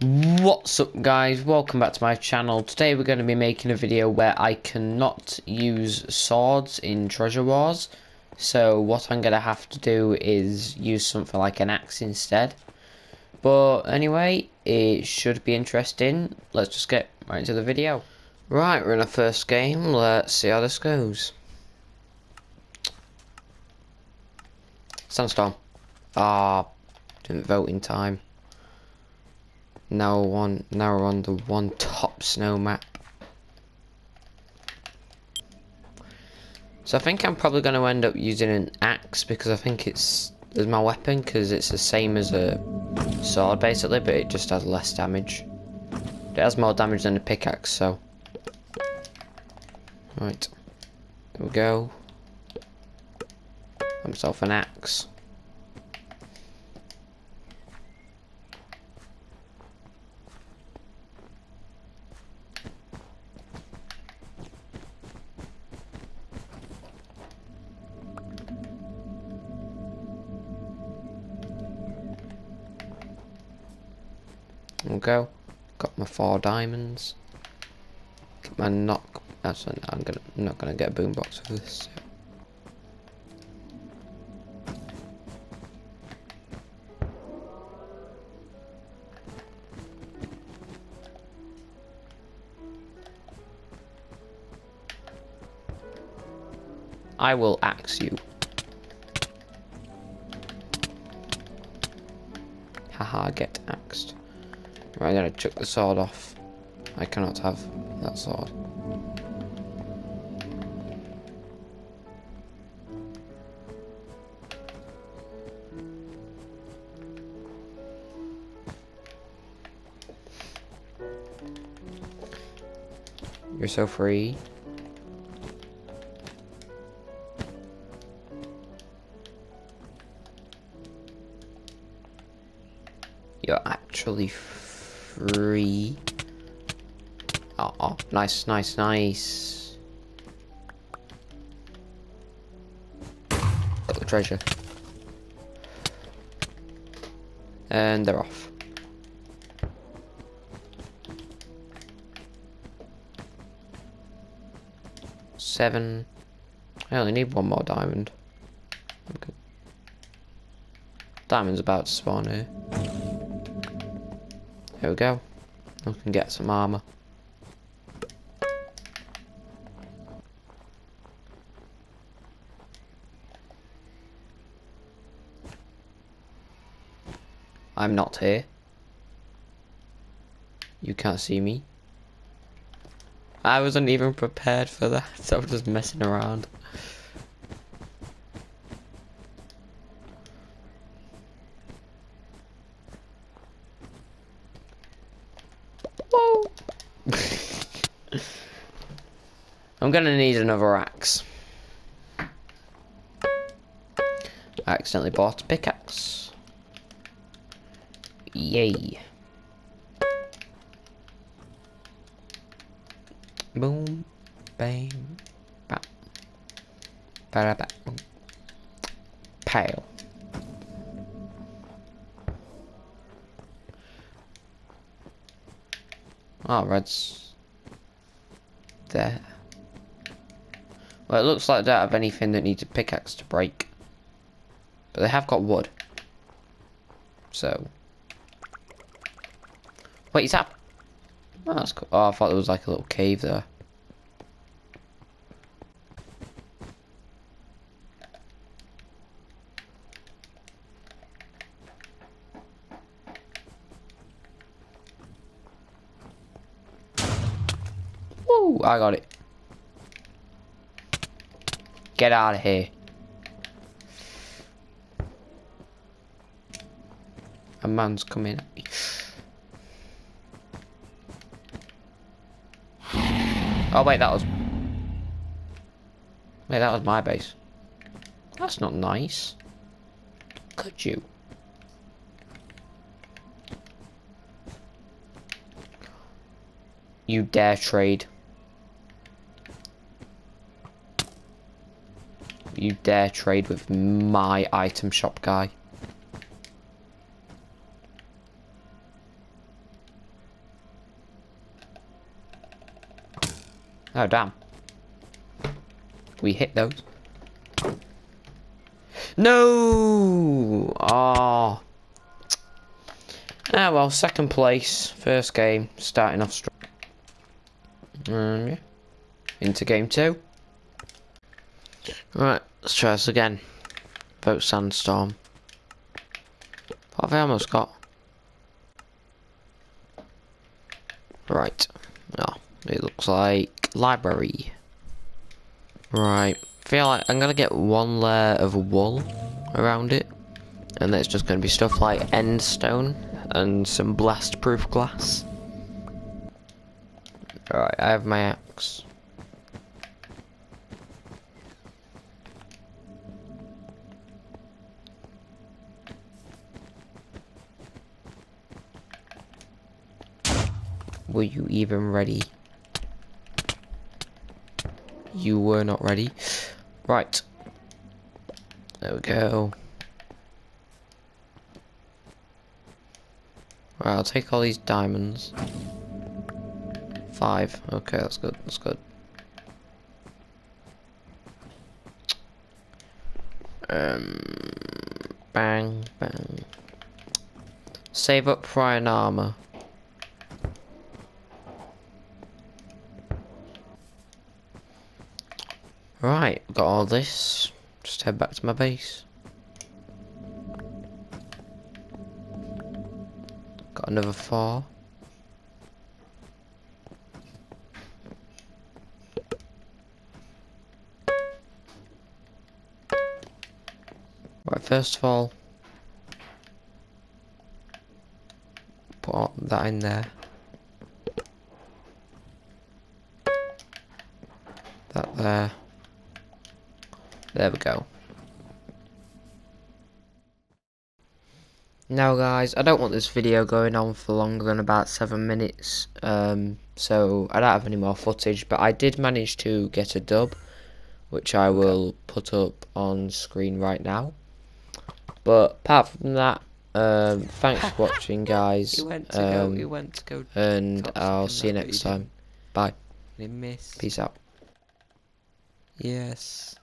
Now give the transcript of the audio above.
What's up guys, welcome back to my channel. Today we're going to be making a video where I cannot use swords in Treasure Wars. So what I'm going to have to do is use something like an axe instead. But anyway, it should be interesting. Let's just get right into the video. Right, we're in our first game. Let's see how this goes. Sandstorm. Ah, didn't vote in time. Now we're on. now we're on the one top snow map. So I think I'm probably going to end up using an axe because I think it's as my weapon because it's the same as a sword basically, but it just has less damage. It has more damage than a pickaxe, so. Right. There we go. Myself an axe. We'll go. Got my four diamonds. Get my knock. I'm gonna I'm not gonna get a boombox for this. I will axe you. Haha, get axed. Right, I'm gonna chuck the sword off. I cannot have that sword. You're so free. You're actually free. Oh, oh, nice, nice, nice. Got the treasure. And they're off. Seven. I only need one more diamond. Diamond's about to spawn here. Here we go. I can get some armor. I'm not here. You can't see me. I wasn't even prepared for that, so I was just messing around. I'm gonna need another axe. I accidentally bought a pickaxe. Yay. Boom, bang, bam, ba ba. Pale. Oh, red's there. Well, it looks like they don't have anything that needs a pickaxe to break. But they have got wood. So. Wait, is that... Oh, that's cool. Oh, I thought there was like a little cave there. Woo! I got it. Get out of here. A man's coming at me. Oh wait, that was... Wait, that was my base. That's not nice. Could you? You dare trade. you dare trade with my item shop guy. Oh, damn. We hit those. No! Ah. Oh. Ah, well, second place. First game. Starting off strong. Um, yeah. Into game two. Right, let's try this again. Vote Sandstorm. What have I almost got? Right. Oh, it looks like library. Right. Feel like I'm gonna get one layer of wool around it. And it's just gonna be stuff like end stone and some blast proof glass. Alright, I have my axe. Were you even ready? You were not ready. Right. There we go. Right, I'll take all these diamonds. Five. Okay, that's good. That's good. Um, bang, bang. Save up iron armor. Right, got all this. Just head back to my base. Got another four. Right, first of all, put that in there. That there. There we go. Now guys, I don't want this video going on for longer than about 7 minutes, um, so I don't have any more footage, but I did manage to get a dub, which I will put up on screen right now. But apart from that, um, thanks for watching guys, um, went to go and I'll see you next time. Bye. Peace out. Yes.